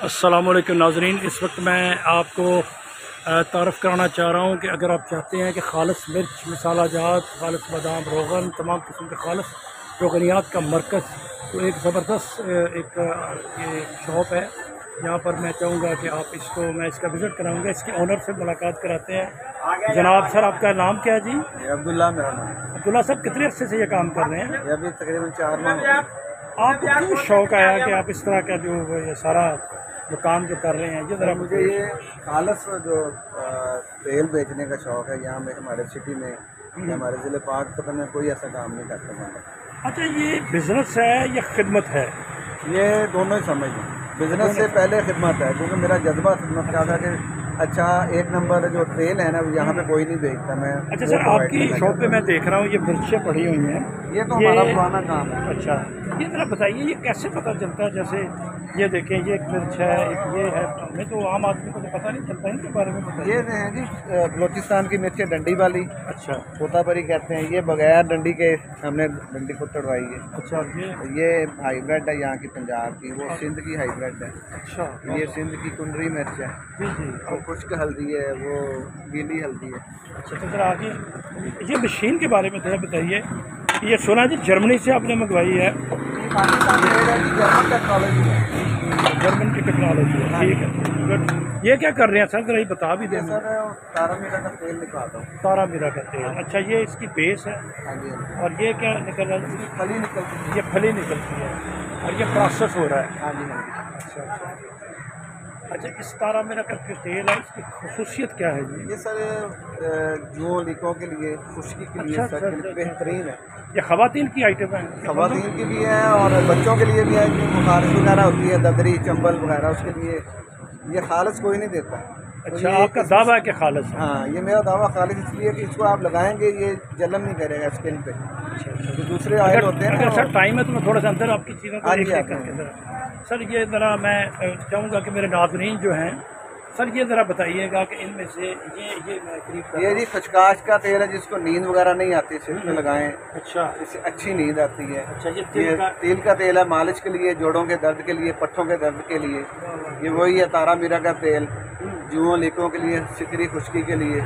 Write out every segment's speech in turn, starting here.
असलकम नाजरीन इस वक्त मैं आपको तारफ़ कराना चाह रहा हूँ कि अगर आप चाहते हैं कि खालस मिर्च मसाला जात खालस बादाम रोगन तमाम किस्म के खालस रोगनियात का मरकज़ तो एक ज़बरदस्त एक ये शॉप है। यहाँ पर मैं चाहूँगा कि आप इसको मैं इसका विज़िट कराऊँगा। इसके ऑनर से मुलाकात कराते हैं। जनाब सर आपका नाम क्या है जी? अब्दुल्ला मेरा नाम अब्दुल्ला सर कितने अर्से से ये काम कर रहे हैं? अभी तकरीबन चार माह आपको क्यों शौक आया कि आप इस तरह का जो सारा जो काम जो कर रहे हैं ये ज़रा मुझे ये खालस जो तेल बेचने का शौक है यहाँ में हमारे सिटी में या हमारे ज़िले पाक तो में कोई ऐसा काम नहीं करता हमारा अच्छा ये बिज़नेस है या खिदमत है? ये दोनों ही समझ बिज़नेस से पहले खिदमत है क्योंकि मेरा जज्बा खिदमत का था कि अच्छा एक नंबर जो तेल है ना यहाँ पे कोई नहीं बेचता मैं। अच्छा सर आपकी शॉप पे मैं देख रहा हूँ ये मिर्चें पड़ी हुई हैं। ये तो हमारा पुराना काम है। अच्छा ये ज़रा बताइए ये कैसे पता चलता है? जैसे ये देखें ये एक मिर्च है एक ये है हमें तो आम आदमी को तो पता नहीं चलता इनके बारे में ये है जी बलोचिस्तान की मिर्च डंडी वाली। अच्छा। तोतापरी कहते हैं ये बगैर डंडी के हमने डंडी को तड़वाई है। अच्छा ये? ये हाईब्रिड है यहाँ की पंजाब की वो सिंध की हाईब्रिड है। अच्छा। ये सिंध की कुंडरी मिर्च है। जी जी। खुश्क हल्दी है वो गीली हल्दी है। अच्छा तो ज़रा आगे ये मशीन के बारे में थोड़ा बताइए ये सुना जी जर्मनी से आपने मंगवाई है। है जर्मन है की टेक्नोलॉजी है ठीक है। गुड ये क्या कर रहे हैं सर? ज़रा ये बता भी दें सर तारा मीरा का तेल निकालता हूँ। तारा मीरा का तेल। अच्छा ये इसकी बेस है? हाँ हाँ और ये क्या निकल रहा है? फली निकलती है। ये फली निकलती है। और ये प्रोसेस हो रहा है? हाँ जी हाँ जी। अच्छा अच्छा। अच्छा इस तारा मेरा का जो तेल है इसकी खसूसियत क्या है जी? ये सर जुओं लिकों के लिए खुश्की के लिए अच्छा, सर बेहतरीन है। ये खवातीन की आइटम है? खवातीन की भी है और बच्चों के लिए भी है जो बुखारिश वगैरह होती है ददरी चंबल वगैरह उसके लिए ये खालस कोई नहीं देता। तो अच्छा आपका दावा है कि खालस हाँ? ये मेरा दावा खालिश इसलिए कि इसको आप लगाएँगे ये जलन नहीं करेगा स्किन पे। अच्छा अच्छा। जो दूसरे ऑयल होते हैं अगर सर टाइम है तो मैं थोड़ा सा अंदर आपकी चीज़ों को सर ये ज़रा मैं चाहूँगा कि मेरे नाजरीन जो हैं सर ये ज़रा बताइएगा कि इनमें से ये ये मैं ये जी खचकाश का तेल है जिसको नींद वगैरह नहीं आती सिर में लगाएँ। अच्छा। इससे अच्छी नींद आती है। अच्छा ये तेल, ये का तेल का तेल है मालिश के लिए जोड़ों के दर्द के लिए पट्ठों के दर्द के लिए। ये वही है तारा मीरा का तेल। जुओं लेकों के लिए सिकरी खुश्की के लिए।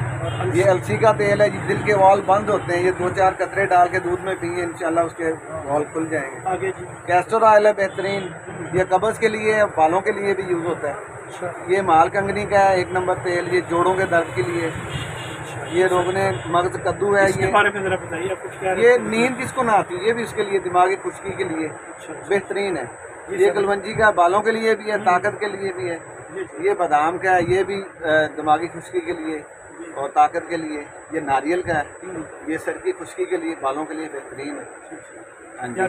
ये अलसी का तेल है जी दिल के वाल बंद होते हैं। ये दो चार कतरे डाल के दूध में पिए इंशाल्लाह उसके वाल खुल जाएँगे। आगे जी। कैस्टर ऑयल है बेहतरीन। ये कब्ज़ के लिए बालों के लिए भी यूज़ होता है। अच्छा। ये माल कंगनी का है एक नंबर तेल। ये जोड़ों के दर्द के लिए। ये रोगने मगज कद्दू है ये बारे में ज़रा बताइए आप कुछ ये नींद किसको ना आती? ये भी उसके लिए दिमागी खुश्की के लिए। अच्छा अच्छा। बेहतरीन है। ये कलवंजी का बालों के लिए भी है ताकत के लिए भी है। ये बादाम का है ये भी दिमागी खुश्की के लिए और ताकत के लिए। ये नारियल का है ये सर की खुश्की के लिए बालों के लिए बेहतरीन है। हाँ।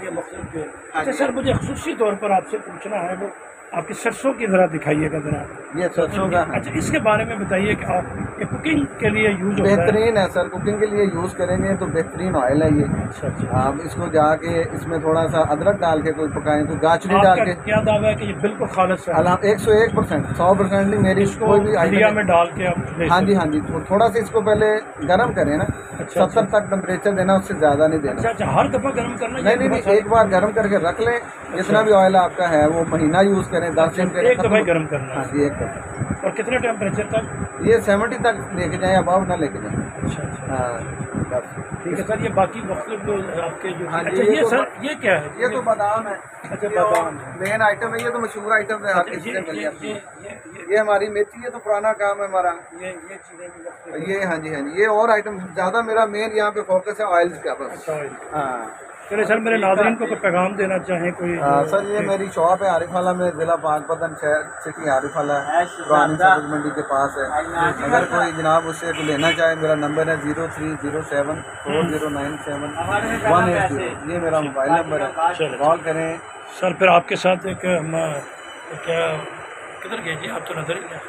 हाँ? अच्छा सर मुझे खसूसी तौर पर आपसे पूछना है वो आपकी सरसों की ज़रा दिखाइएगा ज़रा। ये सरसों का अच्छा इसके बारे में बताइए कि आप ये कुकिंग के लिए यूज़ होता है। बेहतरीन है सर कुकिंग के लिए यूज़ करेंगे तो बेहतरीन ऑयल है ये। अच्छा अच्छा। आप इसको जाके इसमें थोड़ा सा अदरक डाल के कोई पकाएँ कोई गाचरी डाल के। क्या दावा है कि ये बिल्कुल खालस है? एक सौ एक परसेंट सौ परसेंट नहीं मेरी इसको कोई भी आइटम में डाल के आप हाँ जी हाँ। जी तो थोड़ा सा इसको पहले गर्म करें ना। अच्छा, सत्तर तक टेम्परेचर देना उससे ज़्यादा नहीं देना। अच्छा अच्छा हर दफ़ा गर्म करना नहीं नहीं एक बार गर्म करके रख लें। जितना भी ऑयल आपका है वो महीना यूज़ करें दस दिन करें एक दफ़ा गर्म करना हाँ। जी एक दफ़ा। और कितने टेम्परेचर तक? ये सेवेंटी तक लेके जाएँ अब ना लेके जाएँ। अच्छा अच्छा। हाँ ठीक है सर ये बाकी मुख्तलिफ़ जो आपके जो हाँ जी, अच्छा ये तो सर ये क्या है? ये तो बादाम है। अच्छा, बादाम मेन आइटम है ये तो मशहूर आइटम है हर ये किसी से मिल जाती ये है हमारी मेथी है तो पुराना काम है हमारा। ये ये चीज़ें ये हाँ जी हाँ जी ये और आइटम ज़्यादा मेरा मेन यहाँ पे फोकस है ऑयल्स का बस। अच्छा है। हाँ चलिए सर मेरे नाजरीन को कोई पैगाम देना चाहें कोई आ, सर ये मेरी शॉप है आरिफाला में ज़िला पाकपतन शहर सिटी आरिफाला पुरानी सब्ज मंडी के पास है। अगर कोई जनाब उससे कोई लेना चाहे मेरा नंबर है zero three zero seven four zero nine seven one eight zero. ये मेरा मोबाइल नंबर है। कॉल करें। सर फिर आपके साथ एक हम क्या किधर गए जी? आप तो नज़र ही नहीं